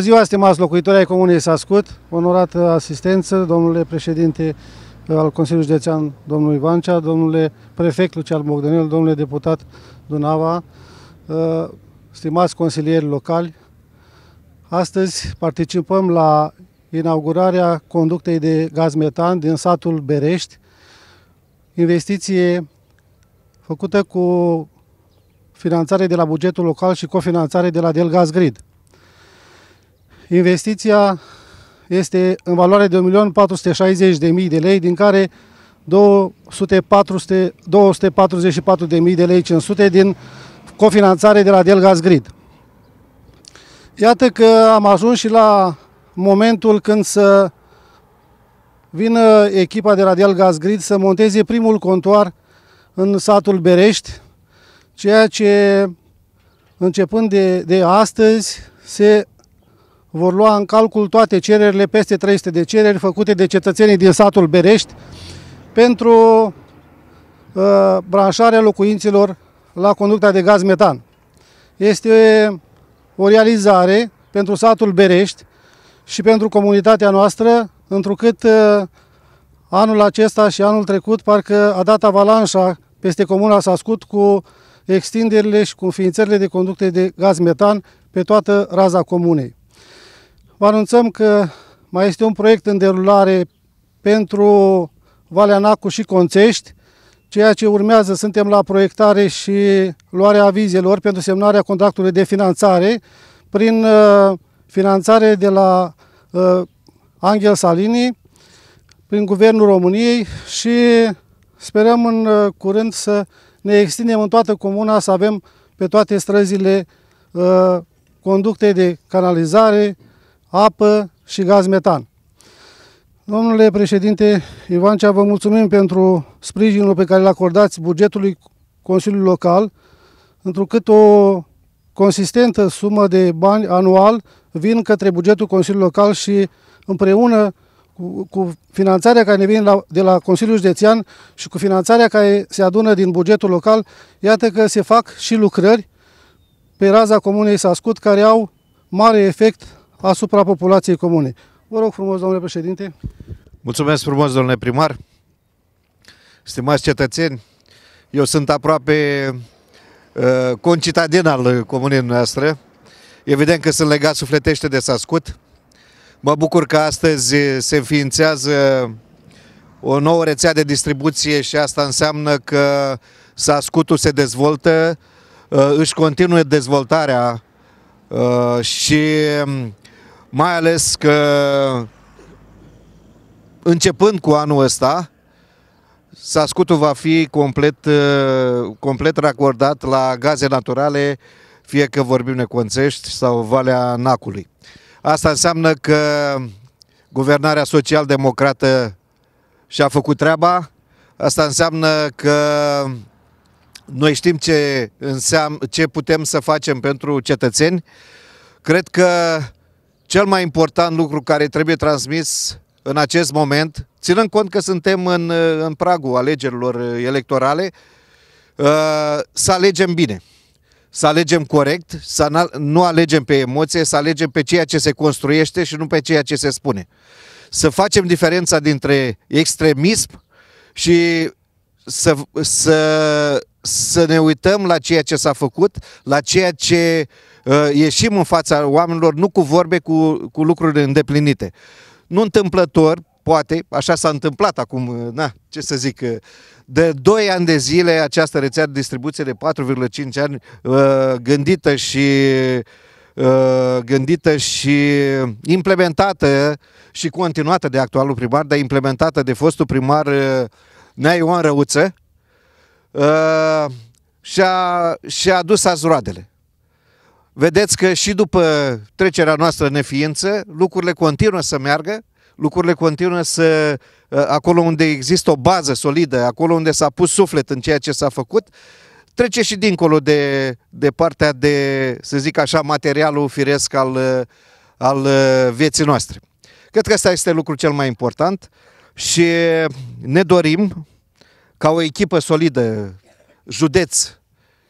Bună ziua, stimați locuitori ai Comunei Sascut, onorată asistență, domnule președinte al Consiliului Județean, domnul Ivancea, domnule prefect Lucian Bogdanel, domnule deputat Dunava, uh, stimați consilieri locali. Astăzi participăm la inaugurarea conductei de gaz metan din satul Berești, investiție făcută cu finanțare de la bugetul local și cofinanțare de la Delgaz Grid. Investiția este în valoare de 1.460.000 de lei, din care 244.000 de lei 500 din cofinanțare de la Delgaz Grid. Iată că am ajuns și la momentul când să vină echipa de la Delgaz Grid să monteze primul contoar în satul Berești, ceea ce începând de, de astăzi se vor lua în calcul toate cererile, peste 300 de cereri făcute de cetățenii din satul Berești pentru uh, branșarea locuinților la conducta de gaz metan. Este o realizare pentru satul Berești și pentru comunitatea noastră, întrucât uh, anul acesta și anul trecut parcă a dat avalanșa peste comuna Sascut cu extinderile și cu înființările de conducte de gaz metan pe toată raza comunei. Vă anunțăm că mai este un proiect în derulare pentru Valea Nacu și Conțești, ceea ce urmează, suntem la proiectare și luarea avizelor pentru semnarea contractului de finanțare prin uh, finanțare de la uh, Angel Salini, prin Guvernul României și sperăm în uh, curând să ne extindem în toată comuna, să avem pe toate străzile uh, conducte de canalizare, apă și gaz metan. Domnule președinte Ivancea, vă mulțumim pentru sprijinul pe care îl acordați bugetului Consiliului Local, întrucât o consistentă sumă de bani anual vin către bugetul Consiliului Local și împreună cu, cu finanțarea care ne vine la, de la Consiliul Județean și cu finanțarea care se adună din bugetul local, iată că se fac și lucrări pe raza comunei Sascut care au mare efect asupra populației comune. Vă rog frumos, domnule președinte. Mulțumesc frumos, domnule primar. Stimați cetățeni, eu sunt aproape uh, concitadin al comunei noastre. Evident că sunt legat sufletește de Sascut. Mă bucur că astăzi se înființează o nouă rețea de distribuție și asta înseamnă că Sascutul se dezvoltă, uh, își continuă dezvoltarea uh, și um, mai ales că începând cu anul ăsta, Sascutul va fi complet, uh, complet racordat la gaze naturale, fie că vorbim de Conțești sau Valea Nacului. Asta înseamnă că guvernarea social-democrată și-a făcut treaba, asta înseamnă că noi știm ce, înseamnă, ce putem să facem pentru cetățeni. Cred că cel mai important lucru care trebuie transmis în acest moment, ținând cont că suntem în, în pragul alegerilor electorale, uh, să alegem bine, să alegem corect, să nu alegem pe emoție, să alegem pe ceea ce se construiește și nu pe ceea ce se spune. Să facem diferența dintre extremism și să, să, să ne uităm la ceea ce s-a făcut, la ceea ce uh, ieșim în fața oamenilor, nu cu vorbe, cu, cu lucruri îndeplinite. Nu întâmplător, poate, așa s-a întâmplat acum, uh, na, ce să zic, uh, de 2 ani de zile această rețea de distribuție de 4,5 ani uh, gândită și uh, gândită și implementată și continuată de actualul primar, dar implementată de fostul primar uh, Nea Ioan Răuță, uh, și-a, și-a adus azi roadele. Vedeți că și după trecerea noastră în neființă, lucrurile continuă să meargă, lucrurile continuă să, uh, acolo unde există o bază solidă, acolo unde s-a pus suflet în ceea ce s-a făcut, trece și dincolo de, de partea de, să zic așa, materialul firesc al, uh, al uh, vieții noastre. Cred că ăsta este lucrul cel mai important și ne dorim ca o echipă solidă, județ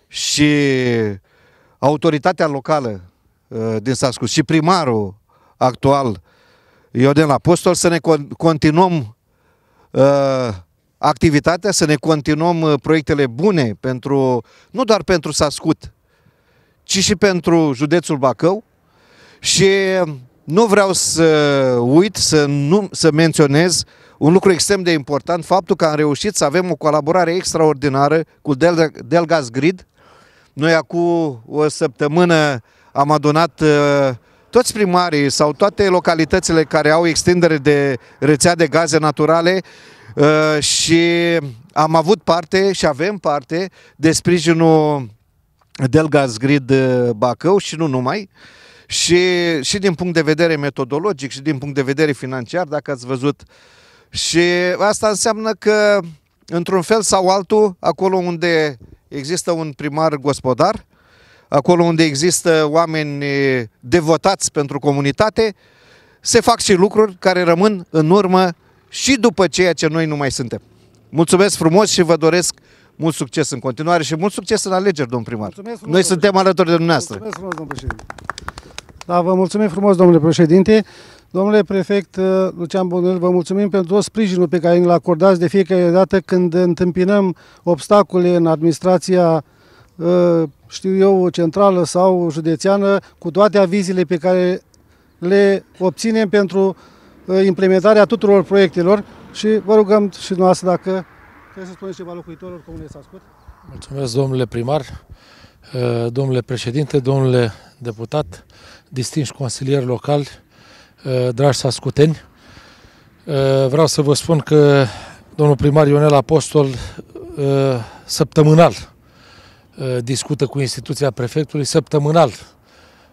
și autoritatea locală din Sascu și primarul actual Ionel Apostol să ne continuăm uh, activitatea, să ne continuăm uh, proiectele bune pentru, nu doar pentru Sascut, ci și pentru județul Bacău și nu vreau să uit să, nu, să menționez un lucru extrem de important, faptul că am reușit să avem o colaborare extraordinară cu Del, Delgas Grid. Noi acum o săptămână am adunat uh, toți primarii sau toate localitățile care au extindere de rețea de gaze naturale uh, și am avut parte și avem parte de sprijinul Delgas Grid uh, Bacău și nu numai. Și, și din punct de vedere metodologic și din punct de vedere financiar, dacă ați văzut. Și asta înseamnă că, într-un fel sau altul, acolo unde există un primar gospodar, acolo unde există oameni devotați pentru comunitate, se fac și lucruri care rămân în urmă și după ceea ce noi nu mai suntem. Mulțumesc frumos și vă doresc mult succes în continuare și mult succes în alegeri, domn primar. Mulțumesc noi suntem alături de dumneavoastră. Mulțumesc frumos, domn președinte. Da, vă mulțumim frumos, domnule președinte. Domnule prefect uh, Lucian Bonel, vă mulțumim pentru tot sprijinul pe care îl acordați de fiecare dată când întâmpinăm obstacole în administrația uh, știu eu, centrală sau județeană, cu toate aviziile pe care le obținem pentru uh, implementarea tuturor proiectelor și vă rugăm și dumneavoastră dacă trebuie să spuneți ceva locuitorilor Comunei Sascut. Mulțumesc, domnule primar, uh, domnule președinte, domnule deputat, distinși consilieri locali, uh, dragi sascuteni. Vreau să vă spun că domnul primar Ionel Apostol săptămânal Uh, discută cu instituția prefectului săptămânal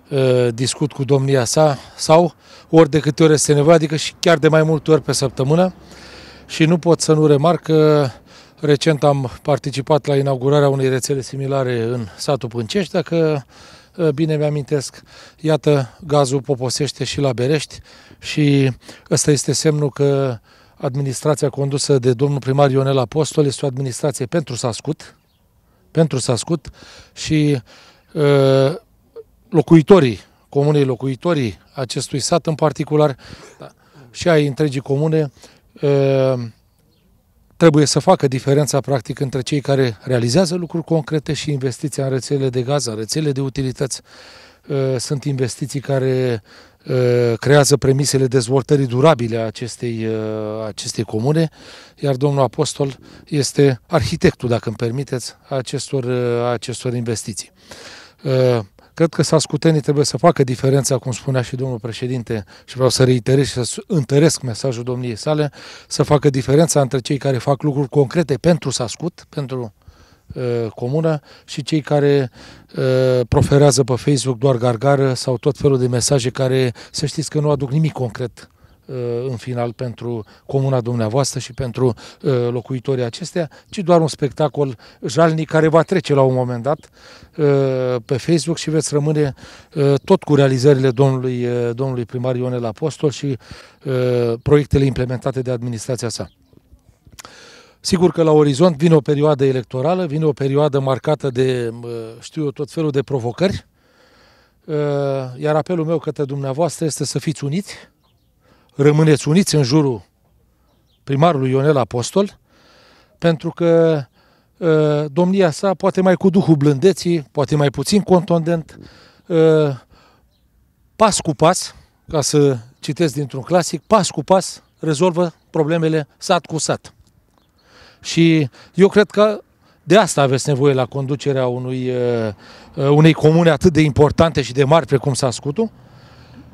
uh, discut cu domnia sa sau ori de câte ori este nevoie, adică și chiar de mai multe ori pe săptămână și nu pot să nu remarc că recent am participat la inaugurarea unei rețele similare în satul Pâncești, dacă uh, bine mi-amintesc, iată, gazul poposește și la Berești și ăsta este semnul că administrația condusă de domnul primar Ionel Apostol este o administrație pentru Sascut, pentru Sascut și uh, locuitorii comunei, locuitorii acestui sat în particular da, și ai întregii comune uh, trebuie să facă diferența practic între cei care realizează lucruri concrete și investiția în rețele de gaz, în rețele de utilități. Uh, sunt investiții care Uh, creează premisele dezvoltării durabile a acestei, uh, acestei comune, iar domnul Apostol este arhitectul, dacă îmi permiteți, a acestor, uh, a acestor investiții. Cred că sascutenii trebuie să facă diferența, cum spunea și domnul președinte, și vreau să reiterez și să întăresc mesajul domniei sale, să facă diferența între cei care fac lucruri concrete pentru Sascut, pentru Uh, comună și cei care uh, proferează pe Facebook doar gargară sau tot felul de mesaje care să știți că nu aduc nimic concret uh, în final pentru comuna dumneavoastră și pentru locuitorii acestea, ci doar un spectacol jalnic care va trece la un moment dat pe Facebook și veți rămâne tot cu realizările domnului, domnului primar Ionel Apostol și proiectele implementate de administrația sa. Sigur că la orizont vine o perioadă electorală, vine o perioadă marcată de, știu eu, tot felul de provocări, uh, iar apelul meu către dumneavoastră este să fiți uniți, rămâneți uniți în jurul primarului Ionel Apostol, pentru că uh, domnia sa, poate mai cu duhul blândeții, poate mai puțin contondent, uh, pas cu pas, ca să citesc dintr-un clasic, pas cu pas rezolvă problemele sat cu sat. Și eu cred că de asta aveți nevoie la conducerea unui, uh, uh, unei comune atât de importante și de mari precum Sascutu,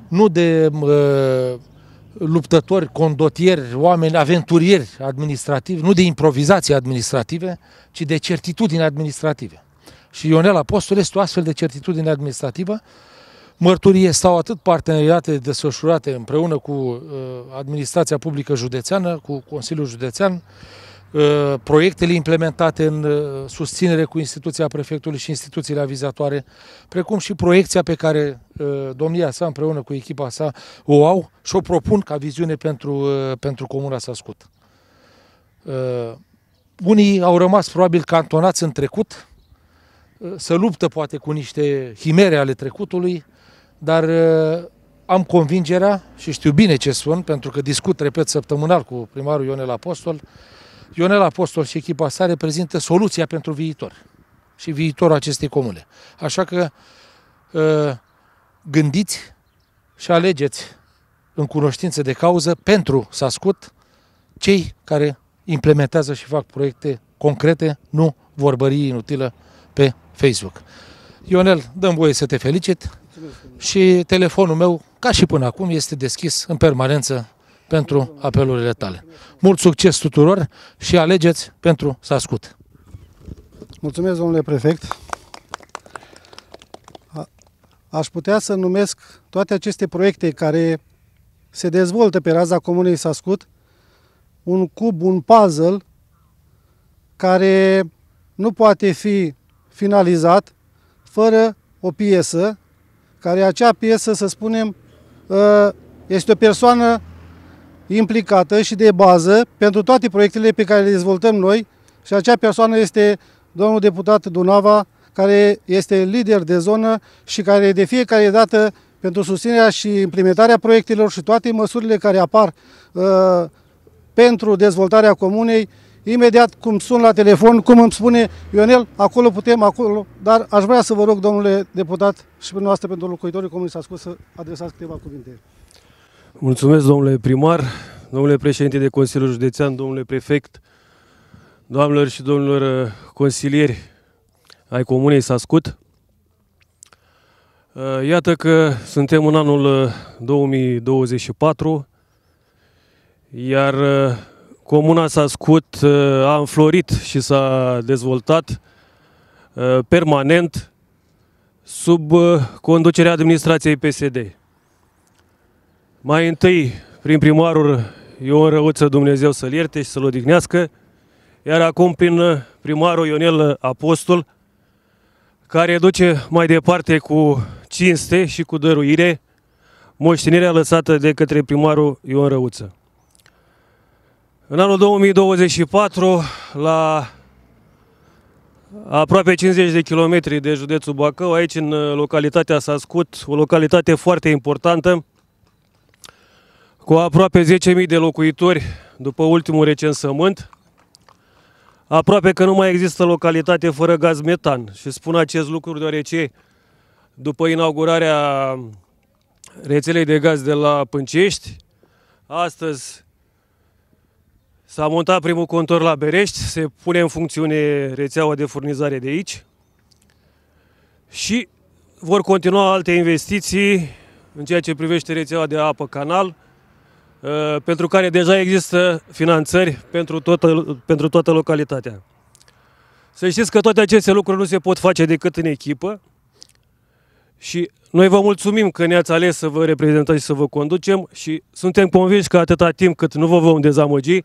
nu de uh, luptători, condotieri, oameni aventurieri administrativi, nu de improvizații administrative, ci de certitudini administrative. Și Ionel Apostol este o astfel de certitudine administrativă. Mărturie stau atât parteneriate desfășurate împreună cu uh, administrația publică județeană, cu Consiliul Județean, Uh, proiectele implementate în uh, susținere cu instituția prefectului și instituțiile avizatoare, precum și proiecția pe care uh, domnia sa împreună cu echipa sa o au și o propun ca viziune pentru, pentru Comuna Sascut. Unii au rămas probabil cantonați în trecut, să luptă poate cu niște chimere ale trecutului, dar am convingerea și știu bine ce spun, pentru că discut, repet, săptămânal cu primarul Ionel Apostol. Ionel Apostol și echipa sa reprezintă soluția pentru viitor și viitorul acestei comune. Așa că uh, gândiți și alegeți în cunoștință de cauză pentru Sascut cei care implementează și fac proiecte concrete, nu vorbării inutilă pe Facebook. Ionel, dăm voie să te felicit și telefonul meu, ca și până acum, este deschis în permanență pentru apelurile tale. Mult succes tuturor și alegeți pentru Sascut. Mulțumesc, domnule prefect. Aș putea să numesc toate aceste proiecte care se dezvoltă pe raza comunei Sascut un cub, un puzzle care nu poate fi finalizat fără o piesă, care acea piesă, să spunem, ă, este o persoană implicată și de bază pentru toate proiectele pe care le dezvoltăm noi și acea persoană este domnul deputat Dunava, care este lider de zonă și care de fiecare dată pentru susținerea și implementarea proiectelor și toate măsurile care apar uh, pentru dezvoltarea comunei, imediat cum sun la telefon, cum îmi spune Ionel, acolo putem, acolo, dar aș vrea să vă rog, domnule deputat și pe noastră pentru locuitorii comunei s-a să adresați câteva cuvinte. Mulțumesc, domnule primar, domnule președinte de Consiliul Județean, domnule prefect, doamnelor și domnilor uh, consilieri ai Comunei Sascut. Uh, iată că suntem în anul 2024, uh, iar Comuna Sascut a înflorit și s-a dezvoltat permanent sub conducerea administrației PSD. Mai întâi, prin primarul Ion Răuță, Dumnezeu să-l ierte și să-l odihnească, iar acum prin uh, primarul Ionel Apostol, care duce mai departe cu cinste și cu dăruire moștenirea lăsată de către primarul Ion Răuță. În anul 2024, la aproape 50 de kilometri de județul Bacău, aici în uh, localitatea Sascut, o localitate foarte importantă, cu aproape 10.000 de locuitori după ultimul recensământ, aproape că nu mai există localitate fără gaz metan. Și spun acest lucru deoarece după inaugurarea rețelei de gaz de la Pâncești, astăzi s-a montat primul contor la Berești, se pune în funcțiune rețeaua de furnizare de aici și vor continua alte investiții în ceea ce privește rețeaua de apă canal, Uh, pentru care deja există finanțări pentru toată, pentru toată localitatea. Să știți că toate aceste lucruri nu se pot face decât în echipă și noi vă mulțumim că ne-ați ales să vă reprezentăm și să vă conducem și suntem convinși că atâta timp cât nu vă vom dezamăgi,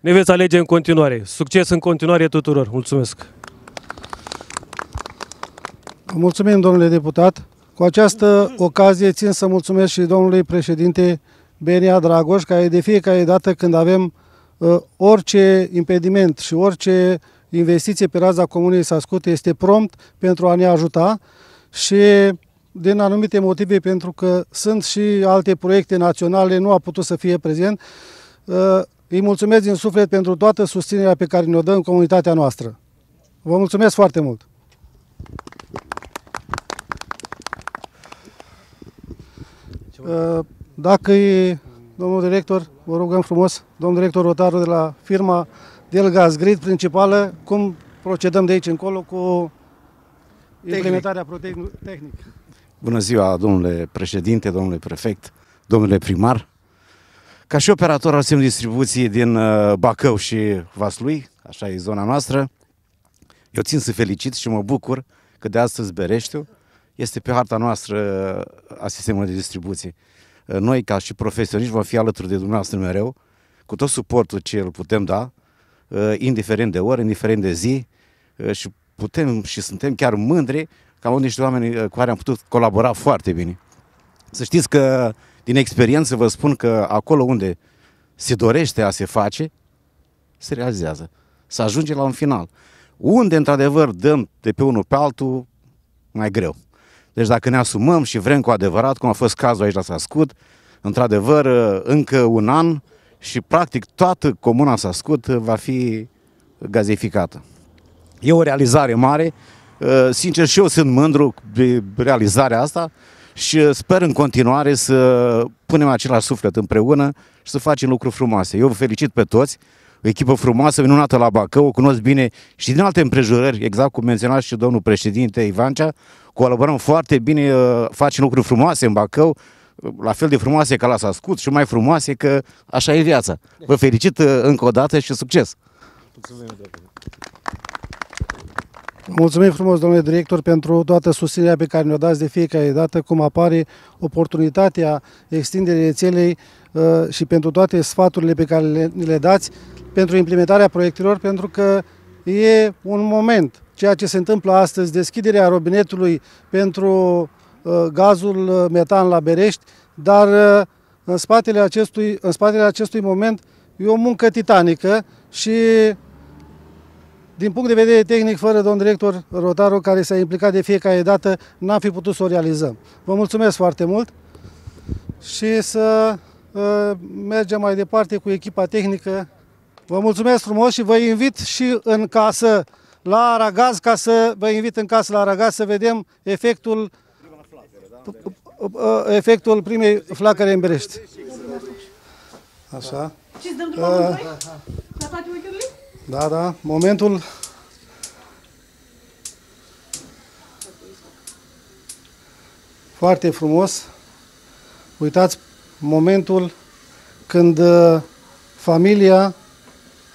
ne veți alege în continuare. Succes în continuare tuturor. Mulțumesc! Mulțumim, domnule deputat. Cu această ocazie țin să mulțumesc și domnului președinte Benia Dragoș, care de fiecare dată când avem uh, orice impediment și orice investiție pe raza comunei Sascute este prompt pentru a ne ajuta și din anumite motive, pentru că sunt și alte proiecte naționale, nu a putut să fie prezent. Uh, îi mulțumesc din suflet pentru toată susținerea pe care ne-o dă în comunitatea noastră. Vă mulțumesc foarte mult! Uh, dacă e, domnul director, vă rugăm frumos, domnul director Rotaru de la firma Delgaz Grid principală, cum procedăm de aici încolo cu implementarea tehnic. Bună ziua, domnule președinte, domnule prefect, domnule primar. Ca și operator al sistemului distribuție din uh, Bacău și Vaslui, așa e zona noastră, eu țin să felicit și mă bucur că de astăzi Bereștiu este pe harta noastră uh, a sistemului de distribuție. Uh, noi, ca și profesioniști, vom fi alături de dumneavoastră mereu, cu tot suportul ce îl putem da, uh, indiferent de oră, indiferent de zi uh, și putem și suntem chiar mândri că am niște oameni cu care am putut colabora foarte bine. Să știți că, din experiență, vă spun că acolo unde se dorește a se face, se realizează. Să ajunge la un final. Unde, într-adevăr, dăm de pe unul pe altul, mai greu. Deci dacă ne asumăm și vrem cu adevărat, cum a fost cazul aici la Sascut, într-adevăr, încă un an și practic toată comuna Sascut va fi gazificată. E o realizare mare, sincer și eu sunt mândru de realizarea asta și sper în continuare să punem același suflet împreună și să facem lucruri frumoase. Eu vă felicit pe toți, o echipă frumoasă, minunată la Bacău, o cunosc bine și din alte împrejurări, exact cum menționa și domnul președinte Ivancea, colaborăm foarte bine, uh, facem lucruri frumoase în Bacău, la fel de frumoase ca la Sascut și mai frumoase că așa e viața. Vă felicit uh, încă o dată și succes! Mulțumim frumos, domnule director, pentru toată susținerea pe care ne-o dați de fiecare dată, cum apare oportunitatea extinderii rețelei uh, și pentru toate sfaturile pe care le, le dați pentru implementarea proiectelor, pentru că e un moment. Ceea ce se întâmplă astăzi, deschiderea robinetului pentru uh, gazul metan la Berești, dar uh, în spatele acestui, în spatele acestui moment e o muncă titanică și din punct de vedere tehnic, fără domn director Rotaru, care s-a implicat de fiecare dată, n-am fi putut să o realizăm. Vă mulțumesc foarte mult și să uh, mergem mai departe cu echipa tehnică. Vă mulțumesc frumos și vă invit și în casă la Aragaz, ca să vă invit în casă la Aragaz să vedem efectul efectul primei flacăre în Berești. Așa. Ce-ți dăm drumul uh, la toate uiturile? Da, da. Momentul foarte frumos. Uitați momentul când uh, familia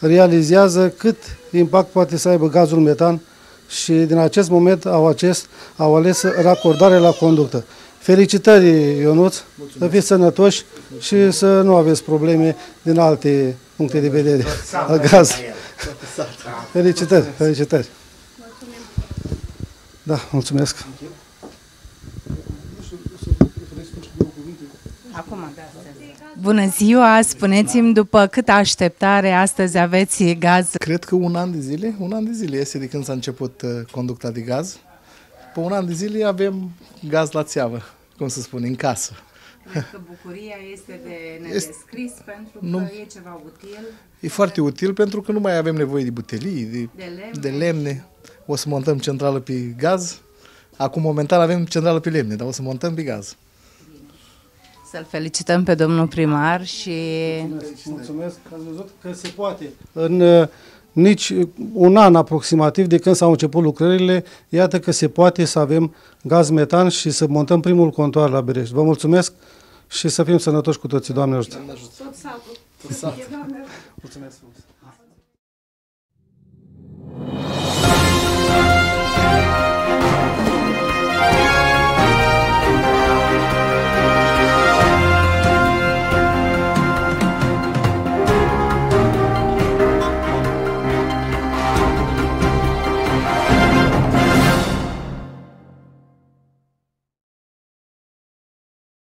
realizează cât impact poate să aibă gazul metan și din acest moment au, acest, au ales racordare la conductă. Felicitări, Ionuț, Mulțumesc. să fiți sănătoși și să nu aveți probleme din alte puncte de vedere al gazului. Felicitări, felicitări. Da, mulțumesc. Acum, da. Bună ziua, spuneți-mi după câtă așteptare astăzi aveți gaz? Cred că un an de zile, un an de zile este de când s-a început uh, conducta de gaz. Pe un an de zile avem gaz la țeavă, cum să spun, în casă. Cred că bucuria este de nedescris este... pentru că nu. e ceva util. E foarte util pentru că nu mai avem nevoie de butelii, de, de, lemne. de lemne. O să montăm centrală pe gaz. Acum, momentan, avem centrală pe lemne, dar o să montăm pe gaz. Să-l felicităm pe domnul primar și... Mulțumesc, mulțumesc că ați văzut că se poate. În uh, nici un an aproximativ de când s-au început lucrările, iată că se poate să avem gaz metan și să montăm primul contoar la Berești. Vă mulțumesc și să fim sănătoși cu toții, Doamne ajută! Tot satul. Tot satul. Mulțumesc frumos!